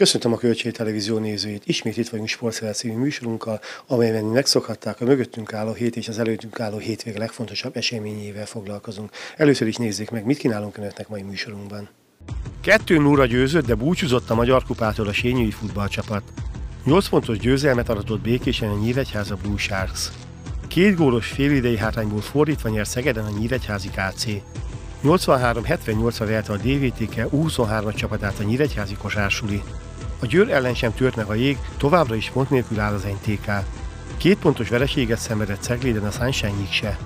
Köszöntöm a Kölcsei Televízió nézőit. Ismét itt vagyunk Sportszeret című műsorunkkal, amelyben megszokhatták a mögöttünk álló hét és az előttünk álló hétvég legfontosabb eseményével foglalkozunk. Először is nézzék meg, mit kínálunk Önöknek mai műsorunkban. 2 0 győzött, de búcsúzott a Magyar Kupától a Sényői futballcsapat. 8 pontos győzelmet aratott békésen a Nyíregyháza Blue Sharks. Két gólos félidei hátrányból fordítva nyert Szegeden a Nyíregyházi KC. 83-78-ra verte a DVTK U23 csapatát a Nyíregyházi kosársuli. A Győr ellen sem tört meg a jég, továbbra is pont nélkül áll az NTK. Két pontos vereséget szenvedett Cegléden a Sunshine se.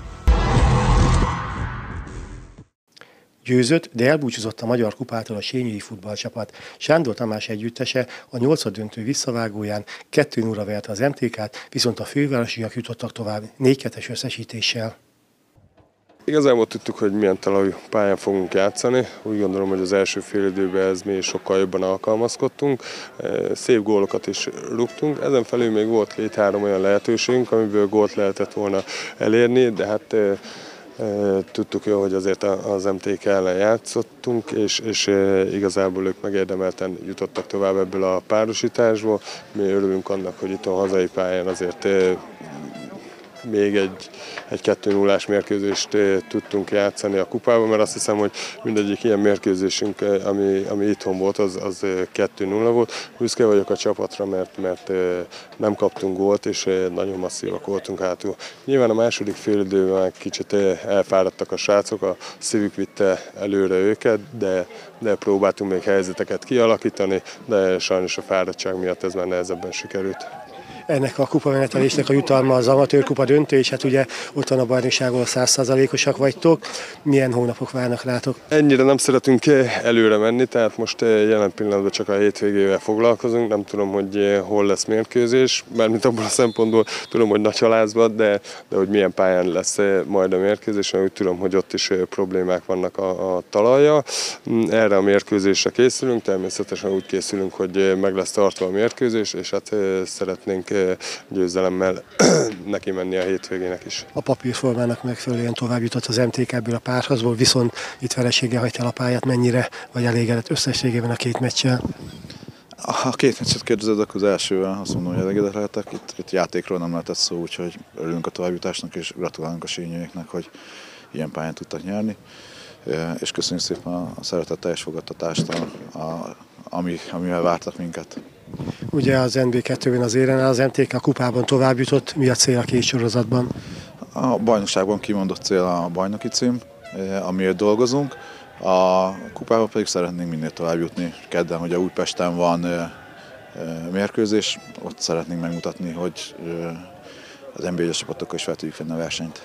Győzött, de elbúcsúzott a Magyar Kupától a Sényői futballcsapat. Sándor Tamás együttese a nyolcad döntő visszavágóján 2 0 verte az MTK-t, viszont a fővárosiak jutottak tovább 4 összesítéssel. Igazából tudtuk, hogy milyen talajú pályán fogunk játszani. Úgy gondolom, hogy az első fél időben ez mi sokkal jobban alkalmazkodtunk. E, szép gólokat is rúgtunk. Ezen felül még volt két-három olyan lehetőségünk, amiből gólt lehetett volna elérni, de hát e, e, tudtuk jó, hogy azért az MTK ellen játszottunk, és, és igazából ők megérdemelten jutottak tovább ebből a párosításból. Mi örülünk annak, hogy itt a hazai pályán azért még egy, egy 2 0 mérkőzést tudtunk játszani a kupában, mert azt hiszem, hogy mindegyik ilyen mérkőzésünk, ami, ami itthon volt, az, az 2-0 volt. Büszke vagyok a csapatra, mert, mert nem kaptunk gólt, és nagyon masszívak voltunk hátul. Nyilván a második fél időben kicsit elfáradtak a srácok, a szívük vitte előre őket, de, de próbáltunk még helyzeteket kialakítani, de sajnos a fáradtság miatt ez már nehezebben sikerült ennek a kupamenetelésnek a jutalma az amatőrkupa döntő, és hát ugye ott van a bajnokságon százszázalékosak vagytok. Milyen hónapok várnak rátok? Ennyire nem szeretünk előre menni, tehát most eh, jelen pillanatban csak a hétvégével foglalkozunk. Nem tudom, hogy eh, hol lesz mérkőzés, mert mint abból a szempontból tudom, hogy nagy halázban, de, de hogy milyen pályán lesz eh, majd a mérkőzés, mert úgy tudom, hogy ott is problémák vannak a, a talajja. Mm, erre a mérkőzésre készülünk, természetesen úgy készülünk, hogy meg lesz tartva a mérkőzés, és hát szeretnénk győzelemmel neki menni a hétvégének is. A papírformának megfelelően tovább jutott az MTK ebből a párhazból, viszont itt vereséggel hagyta el a pályát, mennyire vagy elégedett összességében a két meccsel? A két meccset kérdezed, akkor az elsővel azt mondom, hogy elégedett lehetek. Itt, itt játékról nem lehetett szó, úgyhogy örülünk a továbbjutásnak, és gratulálunk a sényőjéknek, hogy ilyen pályán tudtak nyerni. És köszönjük szépen a szeretetteljes fogadtatást, a, a, ami, amivel vártak minket. Ugye az NB2-ben az éren, az MTK kupában tovább jutott. Mi a cél a két sorozatban? A bajnokságban kimondott cél a bajnoki cím, eh, amiért dolgozunk. A kupában pedig szeretnénk minél tovább jutni. Kedden, a Újpesten van eh, eh, mérkőzés, ott szeretnénk megmutatni, hogy az nb csapatokkal is fel tudjuk venni a versenyt.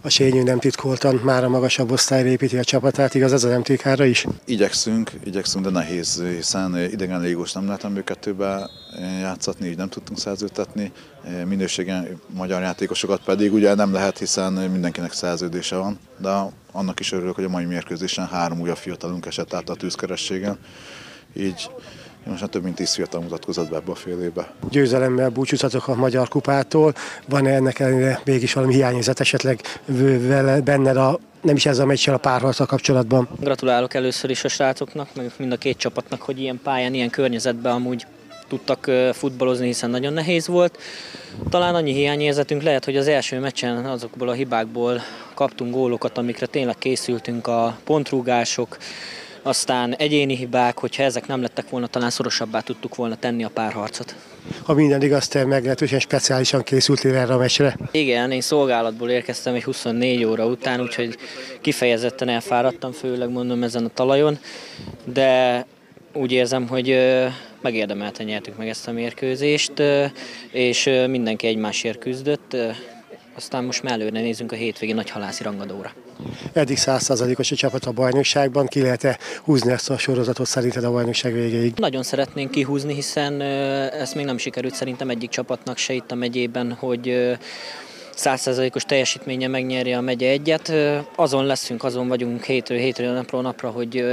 A Sényű nem titkoltan már a magasabb osztályra építi a csapatát, igaz ez az MTK-ra is? Igyekszünk, igyekszünk, de nehéz, hiszen idegen légós nem lehet MB2-be játszatni, így nem tudtunk szerződtetni. Minőségen magyar játékosokat pedig ugye nem lehet, hiszen mindenkinek szerződése van, de annak is örülök, hogy a mai mérkőzésen három újabb fiatalunk esett át a tűzkerességen. Így most már több mint tíz fiatal mutatkozott be ebbe a fél évbe. Győzelemmel búcsúzhatok a Magyar Kupától. Van-e ennek ellenére mégis valami hiányzat esetleg benned a nem is ez a meccsel a párharca kapcsolatban? Gratulálok először is a srácoknak, meg mind a két csapatnak, hogy ilyen pályán, ilyen környezetben amúgy tudtak futballozni, hiszen nagyon nehéz volt. Talán annyi hiányérzetünk lehet, hogy az első meccsen azokból a hibákból kaptunk gólokat, amikre tényleg készültünk, a pontrúgások, aztán egyéni hibák, hogyha ezek nem lettek volna, talán szorosabbá tudtuk volna tenni a párharcot. Ha minden igaz, te meglehetősen speciálisan készültél erre a meccsre? Igen, én szolgálatból érkeztem egy 24 óra után, úgyhogy kifejezetten elfáradtam, főleg mondom ezen a talajon, de úgy érzem, hogy megérdemelten nyertük meg ezt a mérkőzést, és mindenki egymásért küzdött, aztán most már előre nézünk a hétvégi nagy halászi rangadóra. Eddig százszázalékos a csapat a bajnokságban, ki lehet-e húzni ezt a sorozatot szerinted a bajnokság végéig? Nagyon szeretnénk kihúzni, hiszen ezt még nem sikerült szerintem egyik csapatnak se itt a megyében, hogy százszerzalékos teljesítménye megnyerje a megye egyet. Azon leszünk, azon vagyunk hétről hétről napról napra, hogy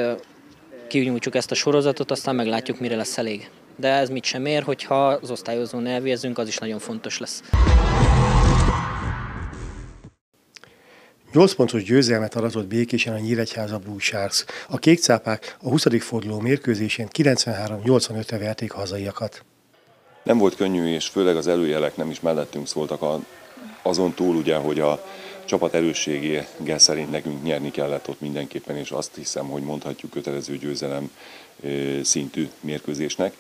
kinyújtsuk ezt a sorozatot, aztán meglátjuk, mire lesz elég. De ez mit sem ér, hogyha az osztályozón elvérzünk, az is nagyon fontos lesz. 8 pontos győzelmet aratott békésen a Nyíregyháza Blue Sharks. A kékcápák a 20. forduló mérkőzésén 93-85-re verték hazaiakat. Nem volt könnyű, és főleg az előjelek nem is mellettünk szóltak a, azon túl, ugye, hogy a csapat erősségége szerint nekünk nyerni kellett ott mindenképpen, és azt hiszem, hogy mondhatjuk kötelező győzelem szintű mérkőzésnek.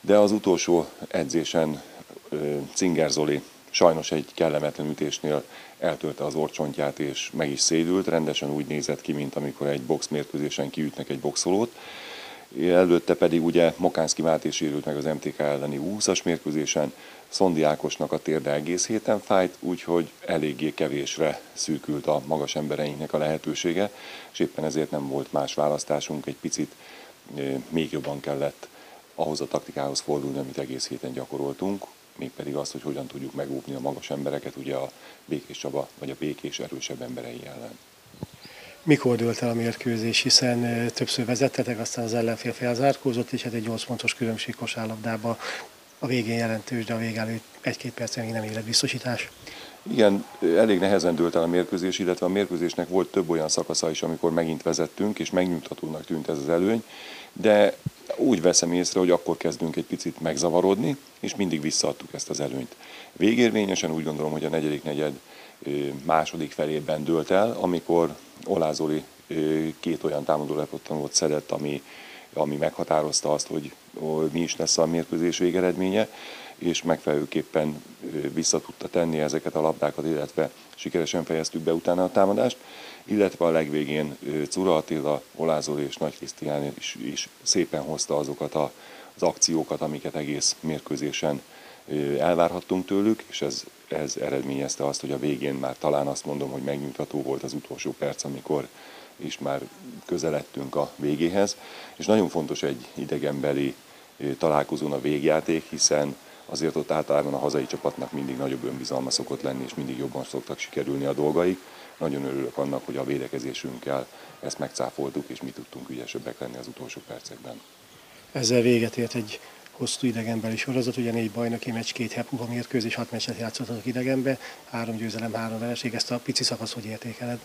De az utolsó edzésen Cinger Zoli sajnos egy kellemetlen ütésnél eltörte az orcsontját és meg is szédült, rendesen úgy nézett ki, mint amikor egy box mérkőzésen kiütnek egy boxolót. Előtte pedig ugye Mokánszki Máté sérült meg az MTK elleni 20-as mérkőzésen, Szondi Ákosnak a térde egész héten fájt, úgyhogy eléggé kevésre szűkült a magas embereinknek a lehetősége, és éppen ezért nem volt más választásunk, egy picit még jobban kellett ahhoz a taktikához fordulni, amit egész héten gyakoroltunk, mégpedig azt, hogy hogyan tudjuk megóvni a magas embereket, ugye a békés Csaba, vagy a békés erősebb emberei ellen. Mikor dőlt el a mérkőzés, hiszen többször vezettetek, aztán az ellenfél felzárkózott, és hát egy 8 pontos különbség kosárlabdába a végén jelentős, de a vég előtt egy-két percen még nem életbiztosítás. Igen, elég nehezen dőlt el a mérkőzés, illetve a mérkőzésnek volt több olyan szakasza is, amikor megint vezettünk, és megnyugtatónak tűnt ez az előny, de úgy veszem észre, hogy akkor kezdünk egy picit megzavarodni, és mindig visszaadtuk ezt az előnyt. Végérvényesen úgy gondolom, hogy a negyedik negyed második felében dőlt el, amikor Olázoli két olyan támadó volt szedett, ami, ami meghatározta azt, hogy mi is lesz a mérkőzés végeredménye, és megfelelőképpen vissza tudta tenni ezeket a labdákat, illetve sikeresen fejeztük be utána a támadást, illetve a legvégén Cura Attila, Olázol és Nagy Krisztián is, is szépen hozta azokat a, az akciókat, amiket egész mérkőzésen elvárhattunk tőlük, és ez, ez eredményezte azt, hogy a végén már talán azt mondom, hogy megnyugtató volt az utolsó perc, amikor is már közeledtünk a végéhez. És nagyon fontos egy idegenbeli találkozón a végjáték, hiszen azért ott általában a hazai csapatnak mindig nagyobb önbizalma szokott lenni, és mindig jobban szoktak sikerülni a dolgaik. Nagyon örülök annak, hogy a védekezésünkkel ezt megcáfoltuk, és mi tudtunk ügyesebbek lenni az utolsó percekben. Ezzel véget ért egy hosszú idegenbeli sorozat, ugye négy bajnoki meccs, két hepuha mérkőzés, hat meccset játszottatok idegenbe, három győzelem, három vereség, ezt a pici szakasz hogy értékeled?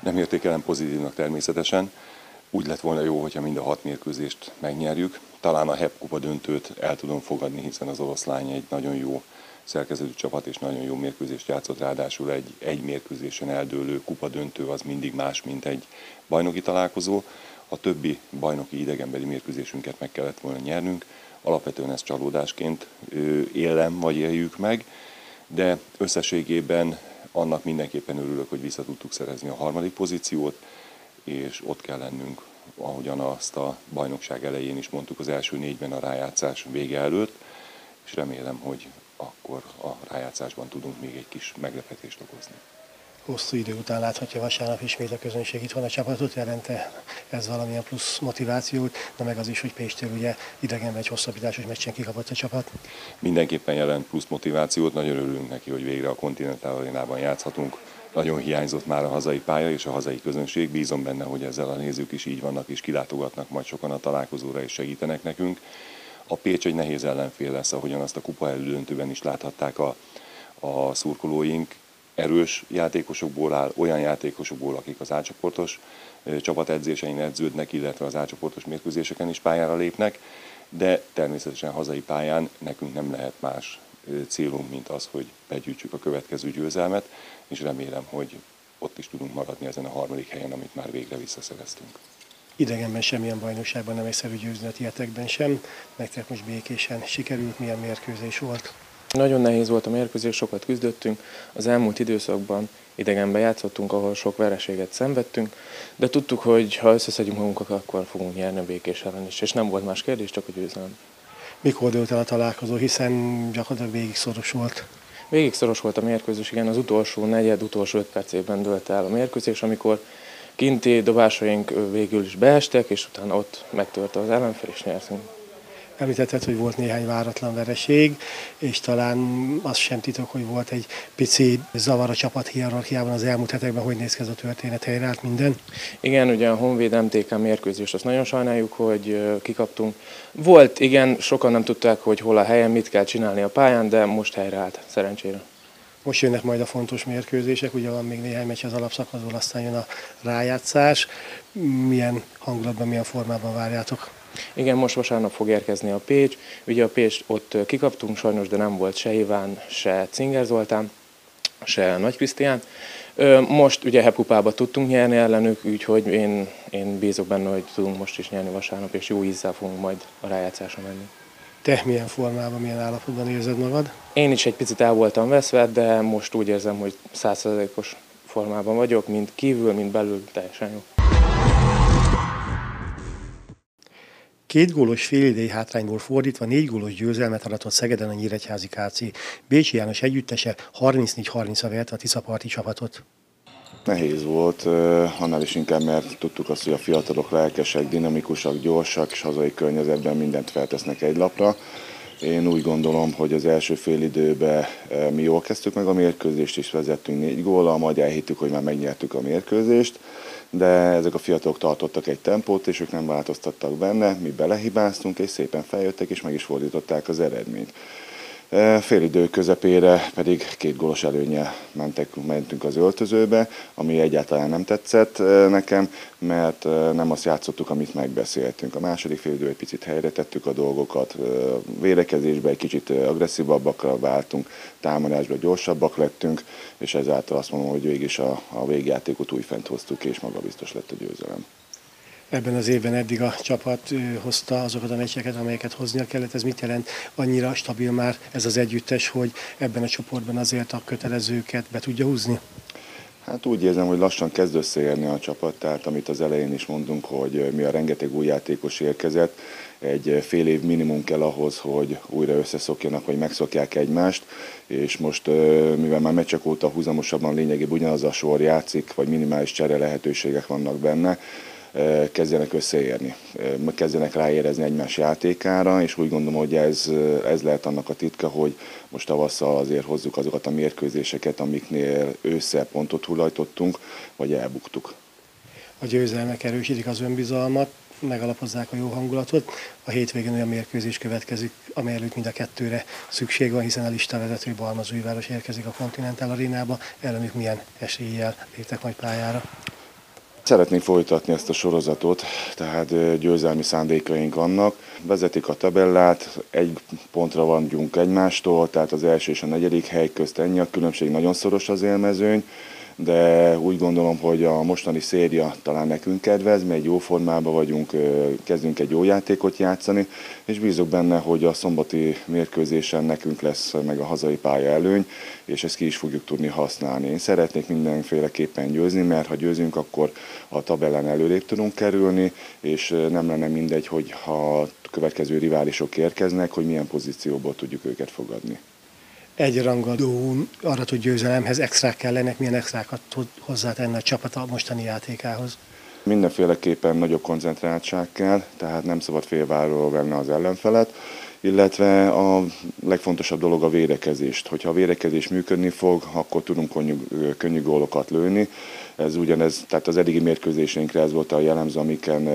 Nem értékelem pozitívnak természetesen. Úgy lett volna jó, hogyha mind a hat mérkőzést megnyerjük. Talán a HEP kupa döntőt el tudom fogadni, hiszen az oroszlány egy nagyon jó szerkezetű csapat és nagyon jó mérkőzést játszott, ráadásul egy, egy mérkőzésen eldőlő kupa döntő az mindig más, mint egy bajnoki találkozó. A többi bajnoki idegenbeli mérkőzésünket meg kellett volna nyernünk. Alapvetően ezt csalódásként élem, vagy éljük meg, de összességében annak mindenképpen örülök, hogy vissza tudtuk szerezni a harmadik pozíciót, és ott kell lennünk, ahogyan azt a bajnokság elején is mondtuk az első négyben a rájátszás vége előtt, és remélem, hogy akkor a rájátszásban tudunk még egy kis meglepetést okozni. Hosszú idő után láthatja vasárnap ismét a közönség itt van a csapatot, jelente ez valamilyen plusz motivációt, de meg az is, hogy Péstől ugye idegenben egy hosszabbításos meccsen kikapott a csapat. Mindenképpen jelent plusz motivációt, nagyon örülünk neki, hogy végre a Continental Arénában játszhatunk. Nagyon hiányzott már a hazai pálya és a hazai közönség, bízom benne, hogy ezzel a nézők is így vannak és kilátogatnak majd sokan a találkozóra és segítenek nekünk. A Pécs egy nehéz ellenfél lesz, ahogyan azt a kupa elődöntőben is láthatták a, a szurkolóink. Erős játékosokból áll, olyan játékosokból, akik az átcsoportos csapatedzésein edződnek, illetve az átcsoportos mérkőzéseken is pályára lépnek, de természetesen hazai pályán nekünk nem lehet más célunk, mint az, hogy begyűjtsük a következő győzelmet, és remélem, hogy ott is tudunk maradni ezen a harmadik helyen, amit már végre visszaszereztünk. Idegenben semmilyen bajnokságban nem egyszerű győzni a sem. Nektek most békésen sikerült, milyen mérkőzés volt? Nagyon nehéz volt a mérkőzés, sokat küzdöttünk. Az elmúlt időszakban idegenben játszottunk, ahol sok vereséget szenvedtünk, de tudtuk, hogy ha összeszedjünk magunkat, akkor fogunk nyerni a békés ellen is, és nem volt más kérdés, csak a győzelem. Mikor dőlt el a találkozó, hiszen gyakorlatilag végig szoros volt? Végig szoros volt a mérkőzés, igen, az utolsó negyed, utolsó öt percében dőlt el a mérkőzés, amikor kinti dobásaink végül is beestek, és utána ott megtörte az ellenfel, és nyertünk. Említetted, hogy volt néhány váratlan vereség, és talán az sem titok, hogy volt egy pici zavar a csapat hierarchiában az elmúlt hetekben, hogy néz ki ez a történet, helyreállt minden? Igen, ugye a Honvéd MTK mérkőzést azt nagyon sajnáljuk, hogy kikaptunk. Volt, igen, sokan nem tudták, hogy hol a helyen, mit kell csinálni a pályán, de most helyreállt, szerencsére. Most jönnek majd a fontos mérkőzések, ugye van még néhány meccs az alapszakaszból, aztán jön a rájátszás. Milyen hangulatban, milyen formában várjátok? Igen, most vasárnap fog érkezni a Pécs. Ugye a Pécs ott kikaptunk sajnos, de nem volt se Iván, se Cinger Zoltán, se Nagy Krisztián. Most ugye Hepupába tudtunk nyerni ellenük, úgyhogy én, én bízok benne, hogy tudunk most is nyerni vasárnap, és jó ízzel fogunk majd a rájátszásra menni. Te milyen formában, milyen állapotban érzed magad? Én is egy picit el voltam veszve, de most úgy érzem, hogy százszerzalékos formában vagyok, mind kívül, mind belül teljesen jó. Két gólos félidei hátrányból fordítva négy gólos győzelmet aratott Szegeden a Nyíregyházi KC. Bécsi János együttese 34-30-a verte a Tiszaparti csapatot. Nehéz volt, annál is inkább, mert tudtuk azt, hogy a fiatalok lelkesek, dinamikusak, gyorsak, és hazai környezetben mindent feltesznek egy lapra. Én úgy gondolom, hogy az első fél időben mi jól kezdtük meg a mérkőzést, és vezettünk négy góla, majd elhittük, hogy már megnyertük a mérkőzést, de ezek a fiatalok tartottak egy tempót, és ők nem változtattak benne, mi belehibáztunk, és szépen feljöttek, és meg is fordították az eredményt. Félidő közepére pedig két gólos előnye mentek, mentünk az öltözőbe, ami egyáltalán nem tetszett nekem, mert nem azt játszottuk, amit megbeszéltünk. A második félidő egy picit helyre tettük a dolgokat, védekezésbe egy kicsit agresszívabbakra váltunk, támadásba gyorsabbak lettünk, és ezáltal azt mondom, hogy végig is a, a végjátékot újfent hoztuk, és maga biztos lett a győzelem ebben az évben eddig a csapat hozta azokat a meccseket, amelyeket hoznia kellett. Ez mit jelent? Annyira stabil már ez az együttes, hogy ebben a csoportban azért a kötelezőket be tudja húzni? Hát úgy érzem, hogy lassan kezd összeérni a csapat, tehát amit az elején is mondunk, hogy mi a rengeteg új játékos érkezett, egy fél év minimum kell ahhoz, hogy újra összeszokjanak, vagy megszokják egymást, és most, mivel már meccsek óta húzamosabban lényegében ugyanaz a sor játszik, vagy minimális csere lehetőségek vannak benne, kezdjenek összeérni, kezdjenek ráérezni egymás játékára, és úgy gondolom, hogy ez, ez lehet annak a titka, hogy most tavasszal azért hozzuk azokat a mérkőzéseket, amiknél ősszel pontot hullajtottunk, vagy elbuktuk. A győzelmek erősítik az önbizalmat, megalapozzák a jó hangulatot. A hétvégén olyan mérkőzés következik, amely előtt mind a kettőre szükség van, hiszen a listavezető Balmazújváros érkezik a Continental Arénába. Ellenük milyen eséllyel léptek majd pályára? Szeretnénk folytatni ezt a sorozatot, tehát győzelmi szándékaink vannak. Vezetik a tabellát, egy pontra vagyunk egymástól, tehát az első és a negyedik hely közt ennyi a különbség, nagyon szoros az élmezőny de úgy gondolom, hogy a mostani széria talán nekünk kedvez, mi egy jó formában vagyunk, kezdünk egy jó játékot játszani, és bízok benne, hogy a szombati mérkőzésen nekünk lesz meg a hazai pálya előny, és ezt ki is fogjuk tudni használni. Én szeretnék mindenféleképpen győzni, mert ha győzünk, akkor a tabellen előrébb tudunk kerülni, és nem lenne mindegy, hogy ha következő riválisok érkeznek, hogy milyen pozícióból tudjuk őket fogadni egy rangadó arra tud győzelemhez extrák kellenek, milyen extrákat tud hozzátenni a csapat a mostani játékához? Mindenféleképpen nagyobb koncentráltság kell, tehát nem szabad félváról venni az ellenfelet, illetve a legfontosabb dolog a védekezést. Hogyha a védekezés működni fog, akkor tudunk könnyű, könnyű gólokat lőni. Ez ugyanez, tehát az eddigi mérkőzéseinkre ez volt a jellemző, amiken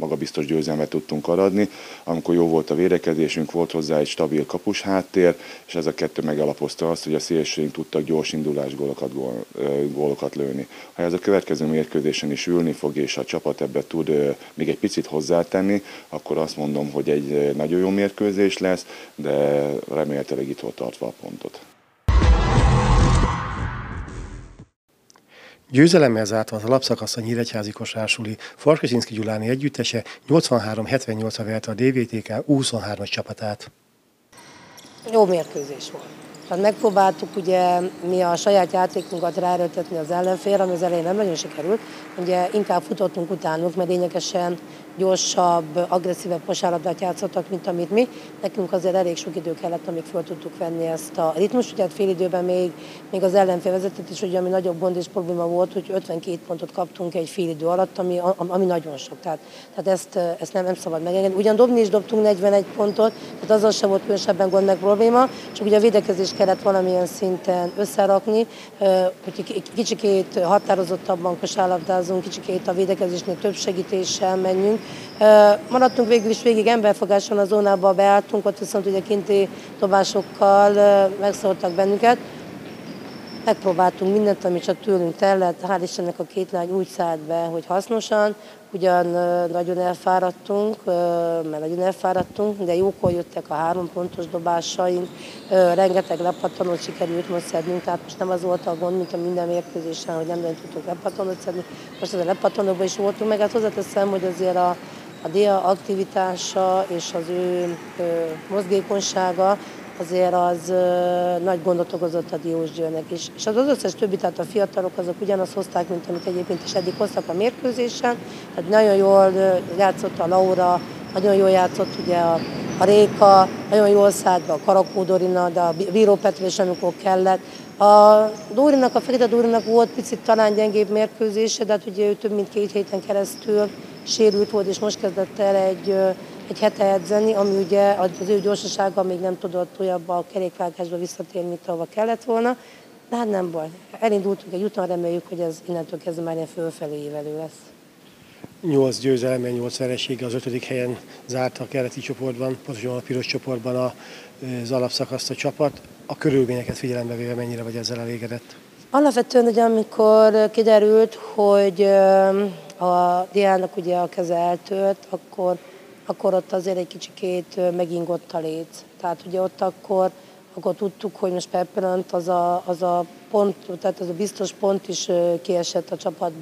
magabiztos győzelmet tudtunk aradni. Amikor jó volt a védekezésünk, volt hozzá egy stabil kapus háttér, és ez a kettő megalapozta azt, hogy a szélsőink tudtak gyors indulás gólokat, gól, gólokat lőni. Ha ez a következő mérkőzésen is ülni fog, és a csapat ebbe tud még egy picit hozzátenni, akkor azt mondom, hogy egy nagyon jó mérkőzés lesz, de remélhetőleg itt tartva a pontot. Győzelemmel zárta az alapszakasz a Nyíregyházi Kosársuli Farkasinszki Gyuláni együttese 83-78-a verte a DVTK 23-as csapatát. Jó mérkőzés volt. Tehát megpróbáltuk ugye mi a saját játékunkat ráerőltetni az ellenfélre, ami az elején nem nagyon sikerült. Ugye inkább futottunk utánuk, mert lényegesen gyorsabb, agresszívebb kosárlabdát játszottak, mint amit mi. Nekünk azért elég sok idő kellett, amíg fel tudtuk venni ezt a ritmust. Ugye hát fél időben még, még az ellenfél vezetett, és ugye ami nagyobb gond és probléma volt, hogy 52 pontot kaptunk egy fél idő alatt, ami, ami nagyon sok. Tehát, tehát ezt, ezt nem, nem szabad megengedni. Ugyan dobni is dobtunk 41 pontot, tehát azzal sem volt különösebben gond meg probléma, csak ugye a védekezést kellett valamilyen szinten összerakni, hogy kicsikét határozottabban kosárlabdázunk, kicsikét a védekezésnél több segítéssel menjünk, Maradtunk végül is végig emberfogáson a zónába beálltunk, ott viszont ugye kinti dobásokkal megszóltak bennünket. Megpróbáltunk mindent, ami csak tőlünk tellett. Hál' Istennek a két lány úgy szállt be, hogy hasznosan, ugyan nagyon elfáradtunk, mert nagyon elfáradtunk, de jókor jöttek a három pontos dobásaink, rengeteg lepattanót sikerült most szednünk, tehát most nem az volt a gond, mint a minden mérkőzésen, hogy nem nagyon tudtunk lepattanót szedni, most az a lepattanóban is voltunk, meg. Hát hozzáteszem, hogy azért a, a dia aktivitása és az ő, ő mozgékonysága azért az nagy gondot okozott a Diósgyőrnek is. És az, az összes többi, tehát a fiatalok azok ugyanazt hozták, mint amit egyébként is eddig hoztak a mérkőzésen. Tehát nagyon jól játszott a Laura, nagyon jól játszott ugye a, a Réka, nagyon jól szállt be a Karakó Dorina, de a Bíró Petr is amikor kellett. A Dórinak, a Fekete Dórinak volt picit talán gyengébb mérkőzése, de hát ugye ő több mint két héten keresztül sérült volt, és most kezdett el egy egy hete edzeni, ami ugye az ő gyorsasága még nem tudott olyabb a kerékvágásba visszatérni, mint ahova kellett volna. De hát nem baj. Elindultunk egy úton, reméljük, hogy ez innentől kezdve már ilyen fölfelé évelő lesz. Nyolc győzelemmel, nyolc veresége az ötödik helyen zárt a keleti csoportban, pontosan a piros csoportban az alapszakaszt a csapat. A körülményeket figyelembe véve mennyire vagy ezzel elégedett? Alapvetően ugye amikor kiderült, hogy a Diának ugye a keze eltölt, akkor akkor ott azért egy kicsikét megingott a léc. Tehát ugye ott akkor, akkor tudtuk, hogy most per az a, az a pont, tehát az a biztos pont is kiesett a csapat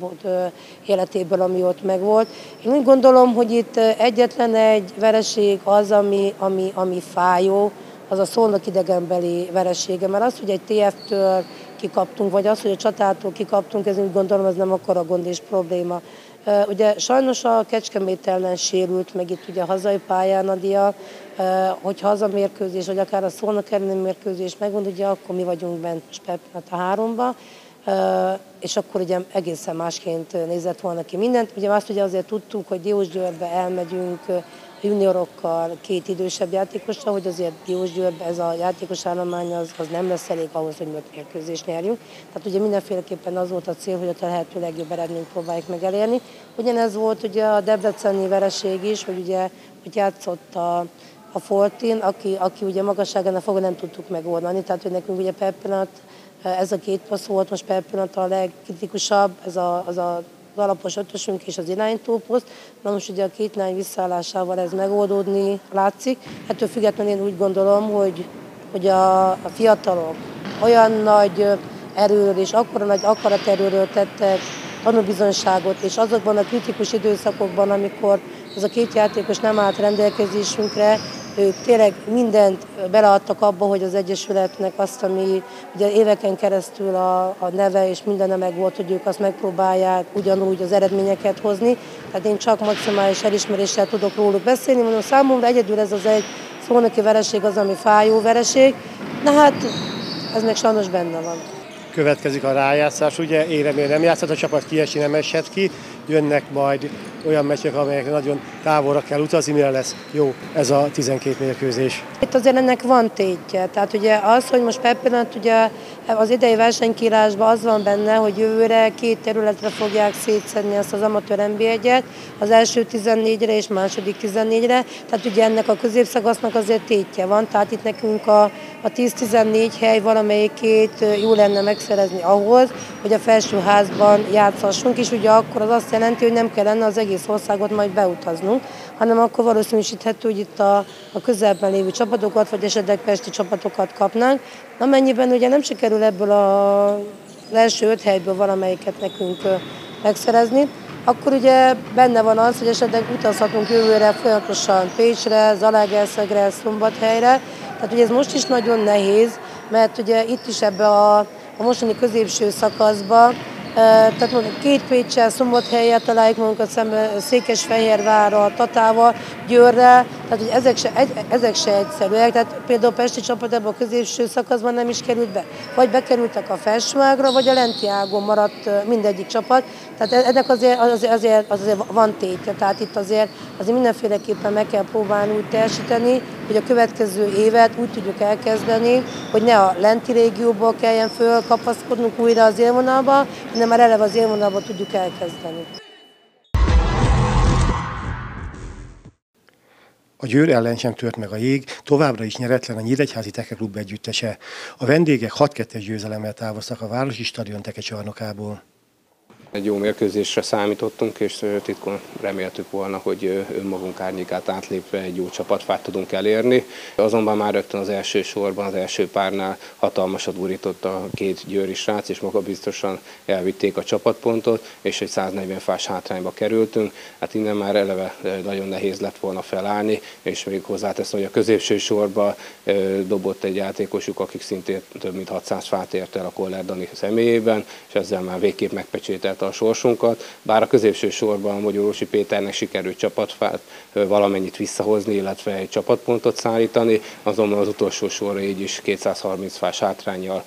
életéből, ami ott megvolt. Én úgy gondolom, hogy itt egyetlen egy vereség az, ami, ami, ami fájó, az a szólnak idegenbeli veresége, mert az, hogy egy TF-től kikaptunk, vagy az, hogy a csatától kikaptunk, ez úgy gondolom, ez nem akkora gond és probléma. Ugye sajnos a Kecskemét ellen sérült, meg itt ugye a hazai pályán a dia, hogyha az a mérkőzés, vagy akár a szólnak elleni mérkőzés megmond, ugye akkor mi vagyunk bent a háromba, és akkor ugye egészen másként nézett volna ki mindent. Ugye azt ugye azért tudtuk, hogy Diósgyőrbe elmegyünk juniorokkal, két idősebb játékossal, hogy azért Diósgyőrbe ez a játékos állomány az, az nem lesz elég ahhoz, hogy mérkőzést nyerjünk. Tehát ugye mindenféleképpen az volt a cél, hogy a lehető legjobb eredményt próbáljuk meg elérni. Ugyanez volt ugye a debreceni vereség is, hogy ugye hogy játszott a, a Fortin, aki, aki ugye magasságánál fogva nem tudtuk megoldani, tehát hogy nekünk ugye per pillanat ez a két passz volt most per pillanat a legkritikusabb, ez a, az a alapos ötösünk és az iránytóposzt. Na most ugye a két lány visszaállásával ez megoldódni látszik. Ettől függetlenül én úgy gondolom, hogy, hogy a, a fiatalok olyan nagy erőről és akkora nagy akaraterőről tettek tanúbizonyságot, és azokban a kritikus időszakokban, amikor ez a két játékos nem állt rendelkezésünkre, ők tényleg mindent beleadtak abba, hogy az Egyesületnek azt, ami ugye éveken keresztül a, a neve és mindene meg volt, hogy ők azt megpróbálják ugyanúgy az eredményeket hozni. Tehát én csak maximális elismeréssel tudok róluk beszélni. Mondom, számomra egyedül ez az egy szónoki vereség az, ami fájó vereség. Na hát, ez meg sajnos benne van következik a rájátszás, ugye éremény nem játszott, a csapat kiesi nem esett ki, jönnek majd olyan meccsek, amelyek nagyon távolra kell utazni, mire lesz jó ez a 12 mérkőzés. Itt azért ennek van tétje, tehát ugye az, hogy most per pillanat ugye az idei versenykírásban az van benne, hogy jövőre két területre fogják szétszedni ezt az amatőr nb az első 14-re és második 14-re, tehát ugye ennek a középszakasznak azért tétje van, tehát itt nekünk a, a 10-14 hely valamelyikét jó lenne megszerezni ahhoz, hogy a felsőházban játszhassunk, és ugye akkor az azt jelenti, hogy nem kellene az egész országot majd beutaznunk, hanem akkor valószínűsíthető, hogy itt a, a közelben lévő csapatokat, vagy esetleg pesti csapatokat kapnánk. Amennyiben ugye nem sikerül ebből a, első öt helyből valamelyiket nekünk megszerezni, akkor ugye benne van az, hogy esetleg utazhatunk jövőre folyamatosan Pécsre, Zalaegerszegre, Szombathelyre. Tehát ugye ez most is nagyon nehéz, mert ugye itt is ebbe a, a mostani középső szakaszba tehát mondom, két Pécsel, Szombathelyel találjuk magunkat szemben Székesfehérvárral, Tatával, Győrrel, tehát hogy ezek se, egy, ezek se egyszerűek, tehát például a Pesti csapat ebben a középső szakaszban nem is került be. Vagy bekerültek a felső ágra, vagy a lenti ágon maradt mindegyik csapat, tehát e- ennek azért, azért, azért, azért van tétje, tehát itt azért, azért mindenféleképpen meg kell próbálni úgy teljesíteni, hogy a következő évet úgy tudjuk elkezdeni, hogy ne a lenti régióból kelljen fölkapaszkodnunk újra az élvonalba, hanem már eleve az élvonalba tudjuk elkezdeni. A Győr ellen sem tört meg a jég, továbbra is nyeretlen a Nyíregyházi Tekeklub együttese. A vendégek 6-2-es győzelemmel távoztak a Városi Stadion tekecsarnokából. Egy jó mérkőzésre számítottunk, és titkon reméltük volna, hogy önmagunk árnyékát átlépve egy jó csapatfát tudunk elérni. Azonban már rögtön az első sorban, az első párnál hatalmasat úrított a két győri srác, és maga biztosan elvitték a csapatpontot, és egy 140 fás hátrányba kerültünk. Hát innen már eleve nagyon nehéz lett volna felállni, és még hozzáteszem, hogy a középső sorba dobott egy játékosuk, akik szintén több mint 600 fát ért el a Koller személyében, és ezzel már végképp megpecsételt a sorsunkat, bár a középső sorban a Magyarósi Péternek sikerült csapatfát valamennyit visszahozni, illetve egy csapatpontot szállítani, azonban az utolsó sorra így is 230 fás hátrányjal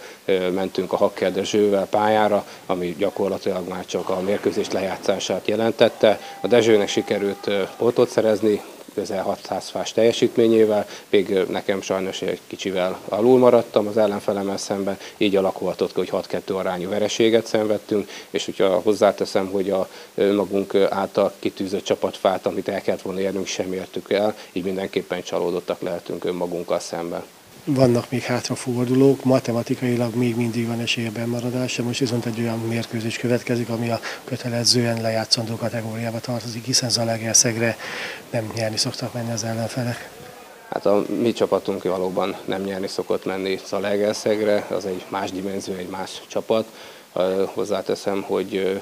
mentünk a Hakker Dezsővel pályára, ami gyakorlatilag már csak a mérkőzés lejátszását jelentette. A Dezsőnek sikerült pontot szerezni, közel 600 fás teljesítményével, még nekem sajnos egy kicsivel alul maradtam az ellenfelemmel szemben, így alakulhatott hogy 6-2 arányú vereséget szenvedtünk, és hogyha hozzáteszem, hogy a magunk által kitűzött csapatfát, amit el kellett volna érnünk, sem értük el, így mindenképpen csalódottak lehetünk önmagunkkal szemben vannak még hátrafordulók, matematikailag még mindig van esélyben maradásra, most viszont egy olyan mérkőzés következik, ami a kötelezően lejátszandó kategóriába tartozik, hiszen Zalaegerszegre nem nyerni szoktak menni az ellenfelek. Hát a mi csapatunk valóban nem nyerni szokott menni Zalaegerszegre, az egy más dimenzió, egy más csapat. Hozzáteszem, hogy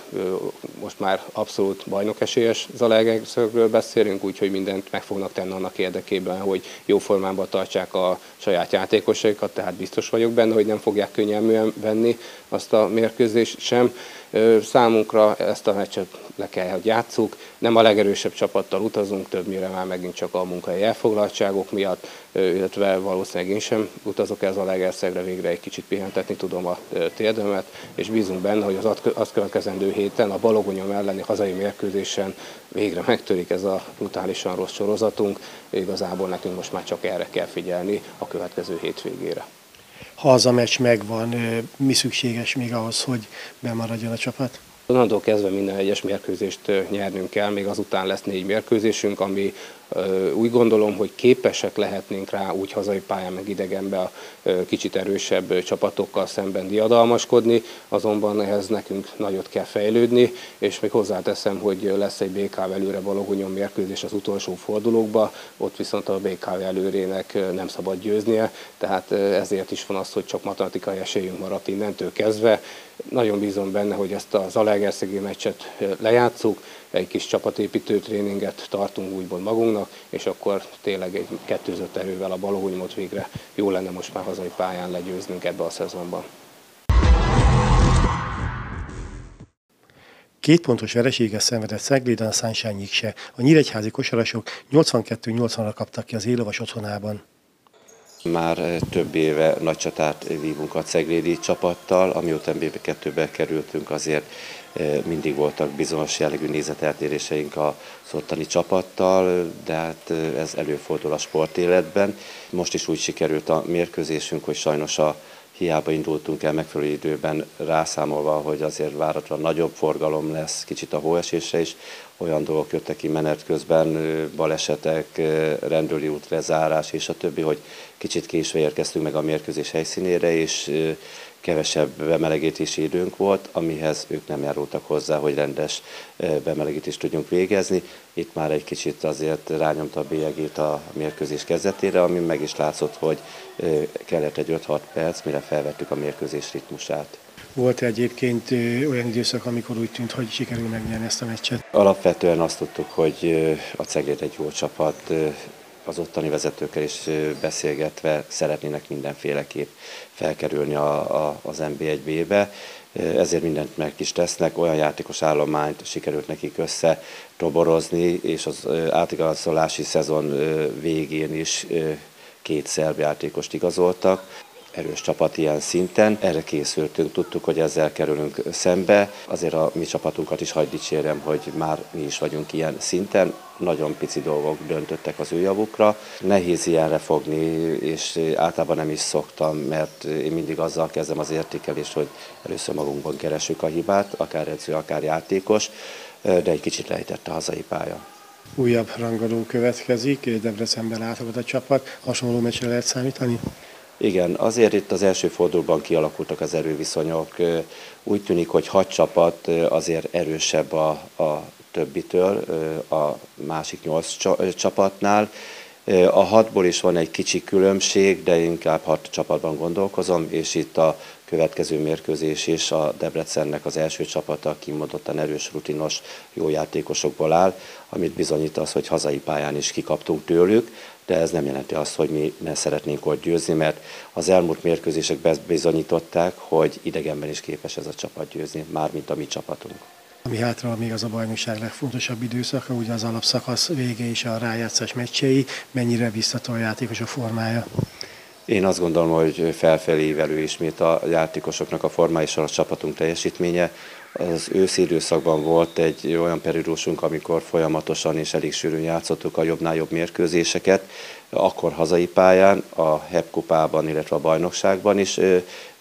most már abszolút bajnokesélyes Zalaegerszegről beszélünk, úgyhogy mindent meg fognak tenni annak érdekében, hogy jó formában tartsák a saját játékosaikat, tehát biztos vagyok benne, hogy nem fogják könnyelműen venni azt a mérkőzést sem. Számunkra ezt a meccset le kell, hogy játsszuk. Nem a legerősebb csapattal utazunk, többnyire már megint csak a munkai elfoglaltságok miatt, illetve valószínűleg én sem utazok ez a legerszegre végre egy kicsit pihentetni tudom a térdemet, és bízunk benne, hogy az azt következendő héten a Balogonyom elleni hazai mérkőzésen végre megtörik ez a brutálisan rossz sorozatunk. Igazából nekünk most már csak erre kell figyelni a következő hétvégére ha az a meccs megvan, mi szükséges még ahhoz, hogy bemaradjon a csapat? Onnantól kezdve minden egyes mérkőzést nyernünk kell, még azután lesz négy mérkőzésünk, ami úgy gondolom, hogy képesek lehetnénk rá úgy hazai pályán, meg idegenbe a kicsit erősebb csapatokkal szemben diadalmaskodni, azonban ehhez nekünk nagyot kell fejlődni, és még hozzáteszem, hogy lesz egy BKV előre Balogunyon mérkőzés az utolsó fordulókba, ott viszont a BKV előrének nem szabad győznie, tehát ezért is van az, hogy csak matematikai esélyünk maradt innentől kezdve. Nagyon bízom benne, hogy ezt az Alegerszegi meccset lejátszuk, egy kis csapatépítő tréninget tartunk úgymond magunknak, és akkor tényleg egy kettőzött erővel a balóhúnymot végre jó lenne most már hazai pályán legyőznünk ebbe a szezonban. Két pontos vereséget szenvedett Szegléden a se. A nyíregyházi kosarasok 82-80-ra kaptak ki az élovas otthonában. Már több éve nagy csatát vívunk a Ceglédi csapattal, amióta BB2-be kerültünk, azért mindig voltak bizonyos jellegű nézeteltéréseink a szottani csapattal, de hát ez előfordul a sportéletben. Most is úgy sikerült a mérkőzésünk, hogy sajnos a hiába indultunk el megfelelő időben rászámolva, hogy azért váratlan nagyobb forgalom lesz, kicsit a hóesésre is, olyan dolgok jöttek ki menet közben, balesetek, rendőri út lezárás és a többi, hogy kicsit késve érkeztünk meg a mérkőzés helyszínére, és kevesebb bemelegítési időnk volt, amihez ők nem járultak hozzá, hogy rendes bemelegítést tudjunk végezni. Itt már egy kicsit azért rányomta a bélyegét a mérkőzés kezdetére, ami meg is látszott, hogy kellett egy 5-6 perc, mire felvettük a mérkőzés ritmusát. Volt egyébként olyan időszak, amikor úgy tűnt, hogy sikerül megnyerni ezt a meccset? Alapvetően azt tudtuk, hogy a Cegléd egy jó csapat, az ottani vezetőkkel is beszélgetve szeretnének mindenféleképp felkerülni a, a, az NB1B-be. Ezért mindent meg is tesznek, olyan játékos állományt sikerült nekik össze toborozni, és az átigazolási szezon végén is két szerb játékost igazoltak erős csapat ilyen szinten. Erre készültünk, tudtuk, hogy ezzel kerülünk szembe. Azért a mi csapatunkat is hagyd dicsérem, hogy már mi is vagyunk ilyen szinten. Nagyon pici dolgok döntöttek az ő javukra. Nehéz ilyenre fogni, és általában nem is szoktam, mert én mindig azzal kezdem az értékelést, hogy először magunkban keresünk a hibát, akár edző, akár játékos, de egy kicsit lejtett a hazai pálya. Újabb rangadó következik, Debrecenben látogat a csapat. Hasonló meccsre lehet számítani? Igen, azért itt az első fordulóban kialakultak az erőviszonyok. Úgy tűnik, hogy hat csapat azért erősebb a, a többitől, a másik nyolc csapatnál. A hatból is van egy kicsi különbség, de inkább hat csapatban gondolkozom, és itt a következő mérkőzés is a Debrecennek az első csapata kimondottan erős, rutinos, jó játékosokból áll, amit bizonyít az, hogy hazai pályán is kikaptunk tőlük, de ez nem jelenti azt, hogy mi ne szeretnénk ott győzni, mert az elmúlt mérkőzések bizonyították, hogy idegenben is képes ez a csapat győzni, mármint a mi csapatunk. Ami hátra még az a bajnokság legfontosabb időszaka, ugye az alapszakasz vége és a rájátszás meccsei, mennyire biztató a játékos a formája? Én azt gondolom, hogy felfelé ívelő ismét a játékosoknak a formája és a csapatunk teljesítménye. Az őszi időszakban volt egy olyan periódusunk, amikor folyamatosan és elég sűrűn játszottuk a jobbnál jobb mérkőzéseket, akkor hazai pályán, a HEP kupában, illetve a bajnokságban is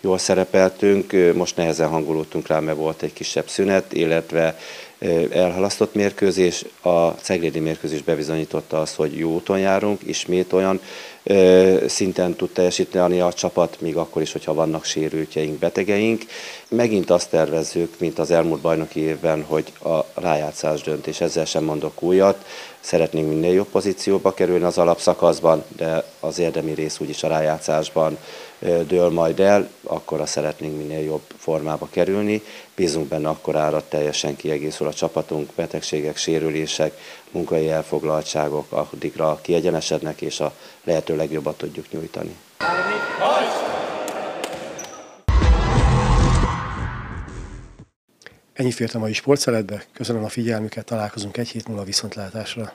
jól szerepeltünk, most nehezen hangolódtunk rá, mert volt egy kisebb szünet, illetve elhalasztott mérkőzés. A ceglédi mérkőzés bebizonyította azt, hogy jó úton járunk, ismét olyan szinten tud teljesíteni a csapat, még akkor is, hogyha vannak sérültjeink, betegeink. Megint azt tervezzük, mint az elmúlt bajnoki évben, hogy a rájátszás dönt, és ezzel sem mondok újat. Szeretnénk minél jobb pozícióba kerülni az alapszakaszban, de az érdemi rész úgyis a rájátszásban dől majd el, akkor szeretnénk minél jobb formába kerülni. Bízunk benne, akkor árat teljesen kiegészül a csapatunk, betegségek, sérülések, munkai elfoglaltságok addigra kiegyenesednek, és a lehető legjobbat tudjuk nyújtani. Ennyi fért a mai sportszeletbe. Köszönöm a figyelmüket, találkozunk egy hét múlva viszontlátásra.